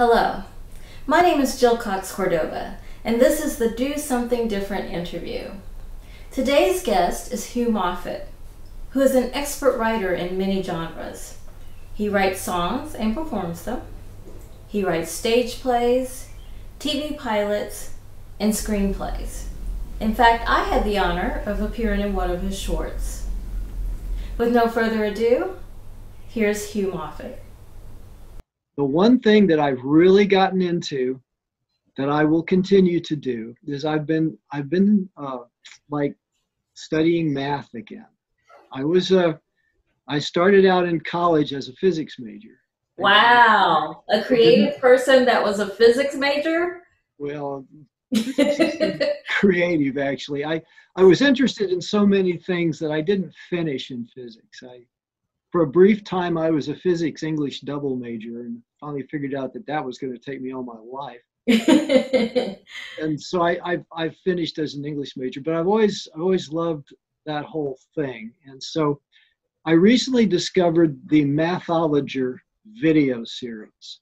Hello, my name is Jill Cox Cordova, and this is the Do Something Different interview. Today's guest is Hugh Moffatt, who is an expert writer in many genres. He writes songs and performs them. He writes stage plays, TV pilots, and screenplays. In fact, I had the honor of appearing in one of his shorts. With no further ado, here's Hugh Moffatt. The one thing that I've really gotten into that I will continue to do is I've been I've been uh, like studying math again. I was a uh, I started out in college as a physics major. Wow, a creative person that was a physics major. Well, creative actually. I I was interested in so many things that I didn't finish in physics. I for a brief time I was a physics English double major and finally figured out that that was going to take me all my life. and so I, I've, I've finished as an English major, but I've always I've always loved that whole thing. And so I recently discovered the Mathologer video series.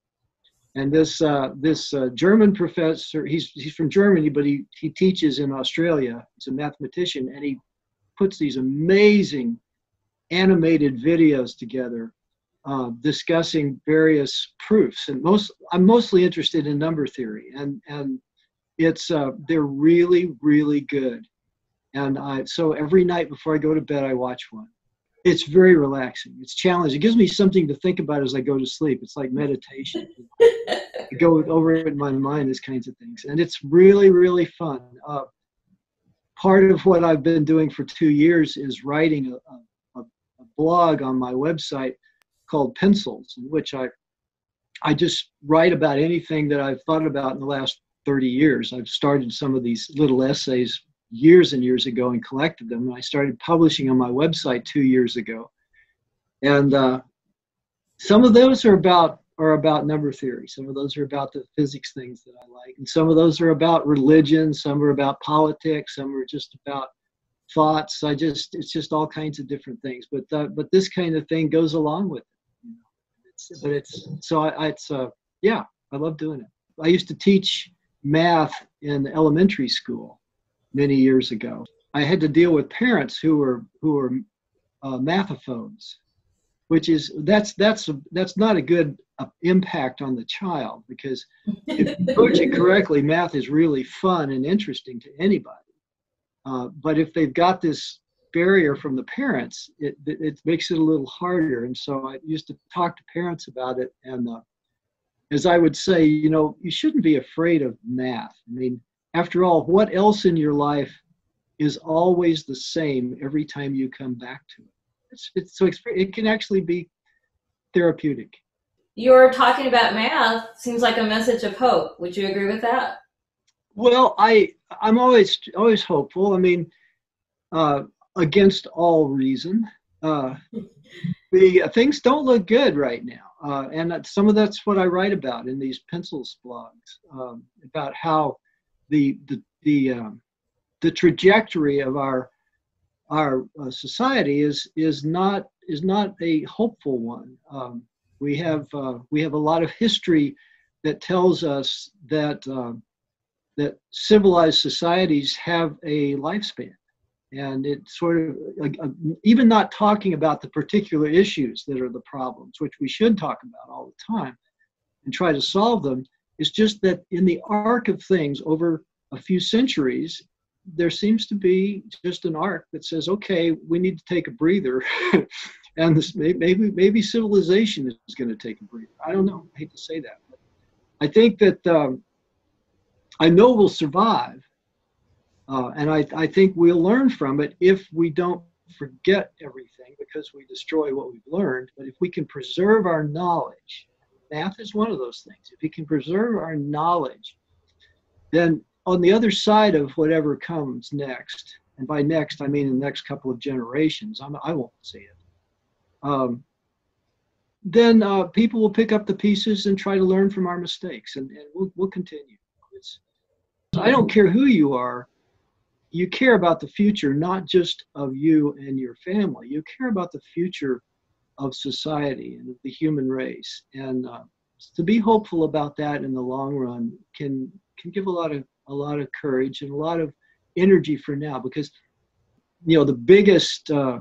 And this uh, this uh, German professor, he's he's from Germany, but he he teaches in Australia. He's a mathematician, and he puts these amazing animated videos together uh, discussing various proofs. And most, I'm mostly interested in number theory, and and it's uh, they're really really good. And I so every night before I go to bed, I watch one. It's very relaxing. It's challenging. It gives me something to think about as I go to sleep. It's like meditation. I go over it in my mind, these kinds of things, and it's really really fun. Uh, part of what I've been doing for two years is writing a, a blog on my website called Pencils, in which I I just write about anything that I've thought about in the last 30 years. I've started some of these little essays years and years ago and collected them. And I started publishing on my website two years ago. And uh, some of those are about are about number theory. Some of those are about the physics things that I like, and some of those are about religion. Some are about politics. Some are just about thoughts. I just it's just all kinds of different things. But uh, but this kind of thing goes along with it but it's so I, I it's uh, yeah, I love doing it. I used to teach math in elementary school many years ago. I had to deal with parents who were who were uh, mathophobes, which is that's that's a, that's not a good uh, impact on the child because if you approach it correctly, math is really fun and interesting to anybody. Uh, but if they've got this barrier from the parents, it, it makes it a little harder. And so I used to talk to parents about it. And uh, as I would say, you know, you shouldn't be afraid of math. I mean, after all, what else in your life is always the same every time you come back to it? It's, it's, so it can actually be therapeutic. You're talking about math seems like a message of hope. Would you agree with that? Well, I I'm always always hopeful. I mean, uh, against all reason. Uh, the uh, things don't look good right now, uh, and some of that's what I write about in these pencils blogs um, about how the the the um, the trajectory of our our uh, society is is not is not a hopeful one. Um, we have uh, we have a lot of history that tells us that uh, that civilized societies have a lifespan. And it sort of like uh, even not talking about the particular issues that are the problems which we should talk about all the time and try to solve them It's just that in the arc of things over a few centuries there seems to be just an arc that says okay we need to take a breather. And this maybe maybe civilization is going to take a breather. I don't know. I hate to say that. I think that um, i know we'll survive uh, and I, I think we'll learn from it if we don't forget everything because we destroy what we've learned. But if we can preserve our knowledge, math is one of those things. If we can preserve our knowledge, then on the other side of whatever comes next, and by next I mean the next couple of generations, I'm, I won't see it. Um, then uh, people will pick up the pieces and try to learn from our mistakes, and, and we'll, we'll continue. I don't care who you are. You care about the future not just of you and your family. You care about the future of society and the human race. And uh, to be hopeful about that in the long run can can give a lot of a lot of courage and a lot of energy for now because you know the biggest uh,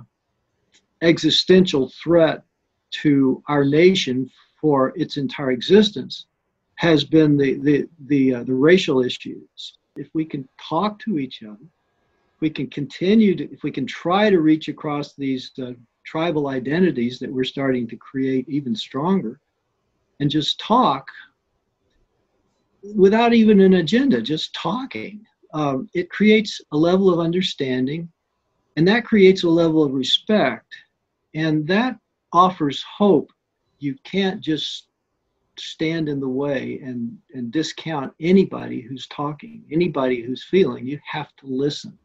existential threat to our nation for its entire existence has been the the the, uh, the racial issues. If we can talk to each other, we can continue to, if we can try to reach across these uh, tribal identities that we're starting to create even stronger, and just talk without even an agenda, just talking. Um, it creates a level of understanding, and that creates a level of respect, and that offers hope. You can't just stand in the way and, and discount anybody who's talking, anybody who's feeling. You have to listen.